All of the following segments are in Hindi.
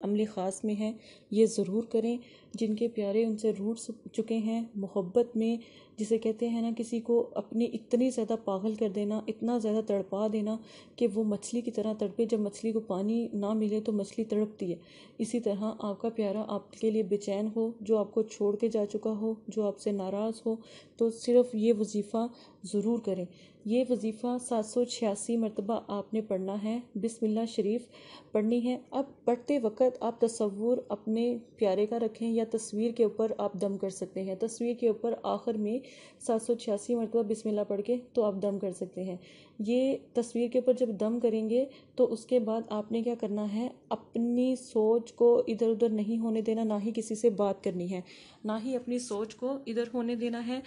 अमले ख़ास में हैं। ये ज़रूर करें। जिनके प्यारे उनसे रूठ चुके हैं, मोहब्बत में, जिसे कहते हैं ना, किसी को अपनी इतनी ज़्यादा पागल कर देना, इतना ज़्यादा तड़पा देना, कि वो मछली की तरह तड़पे। जब मछली को पानी ना मिले तो मछली तड़पती है। इसी तरह आपका प्यारा आपके लिए बेचैन हो, जो आपको छोड़ के जा चुका हो, जो आपसे नाराज़ हो तो सिर्फ़ ये वजीफ़ा ज़रूर करें। ये वजीफ़ा सात सौ छियासी मरतबा आपने पढ़ना है। बिसमिल्ला शरीफ पढ़नी है। अब पढ़ते वक्त आप तस्वुर अपने प्यारे का रखें या तस्वीर के ऊपर आप दम कर सकते हैं। तस्वीर के ऊपर आखिर में सात सौ छियासी मरतबा बिस्मिल्लाह पढ़ के तो आप दम कर सकते हैं। ये तस्वीर के ऊपर जब दम करेंगे तो उसके बाद आपने क्या करना है? अपनी सोच को इधर उधर नहीं होने देना, ना ही किसी से बात करनी है। ना ही अपनी सोच को इधर होने देना है,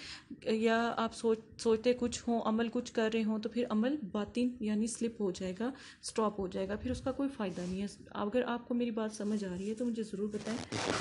या आप सोच, सोचते कुछ हों, अमल कुछ कर रहे हों तो फिर अमल बातिन यानी स्लिप हो जाएगा, स्टॉप हो जाएगा, फिर उसका कोई फ़ायदा नहीं है। अगर आपको मेरी बात समझ आ रही है तो मुझे ज़रूर बताएँ।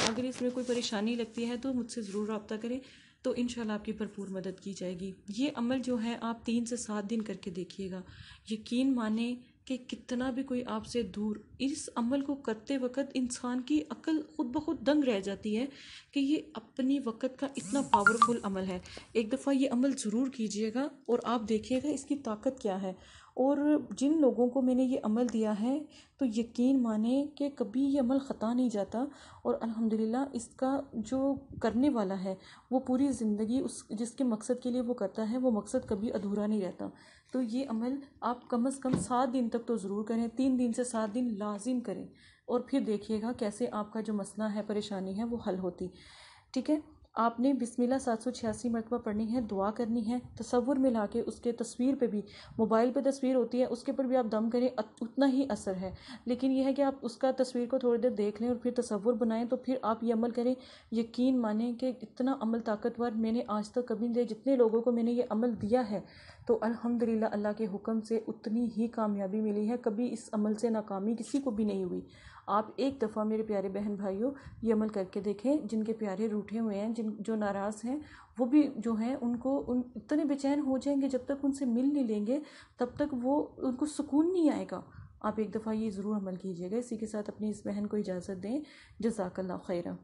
अगर इसमें कोई परेशानी लगती है तो मुझसे ज़रूर रबता करें तो इन आपकी भरपूर मदद की जाएगी। ये अमल जो है, आप तीन से सात दिन करके देखिएगा। यकीन माने कि कितना भी कोई आपसे दूर, इस अमल को करते वक्त इंसान की अकल खुद ब खुद दंग रह जाती है कि ये अपनी वक्त का इतना पावरफुल अमल है। एक दफ़ा ये अमल ज़रूर कीजिएगा और आप देखिएगा इसकी ताकत क्या है। और जिन लोगों को मैंने ये अमल दिया है तो यकीन माने कि कभी ये अमल ख़ता नहीं जाता और अल्हम्दुलिल्लाह इसका जो करने वाला है, वो पूरी ज़िंदगी उस, जिसके मकसद के लिए वो करता है, वो मकसद कभी अधूरा नहीं रहता। तो ये अमल आप कम अज़ कम सात दिन तक तो ज़रूर करें, तीन दिन से सात दिन लाजिम करें और फिर देखिएगा कैसे आपका जो मसला है, परेशानी है, वो हल होती। ठीक है? आपने बिस्मिल्लाह सात सौ छियासी मरतबा पढ़नी है, दुआ करनी है तस्वुर में ला के उसके तस्वीर पे भी, मोबाइल पे तस्वीर होती है, उसके ऊपर भी आप दम करें उतना ही असर है। लेकिन यह है कि आप उसका तस्वीर को थोड़ी देर देख लें और फिर तस्वुर बनाएँ तो फिर आप ये अमल करें, यकीन मानें कि इतना अमल ताकतवर मैंने आज तक कभी नहीं दिया जितने लोगों को मैंने ये अमल दिया है तो अल्हम्दुलिल्लाह अल्लाह के हुक्म से उतनी ही कामयाबी मिली है। कभी इस अमल से नाकामी किसी को भी नहीं हुई। आप एक दफ़ा, मेरे प्यारे बहन भाइयों, ये अमल करके देखें, जिनके प्यारे रूठे हुए हैं, जिन, जो नाराज़ हैं, वो भी जो हैं, उनको उन, इतने बेचैन हो जाएँगे, जब तक उनसे मिल नहीं लेंगे, तब तक वो, उनको सुकून नहीं आएगा। आप एक दफ़ा ये ज़रूर अमल कीजिएगा। इसी के साथ अपनी इस बहन को इजाज़त दें। जजाकल्ला खैरा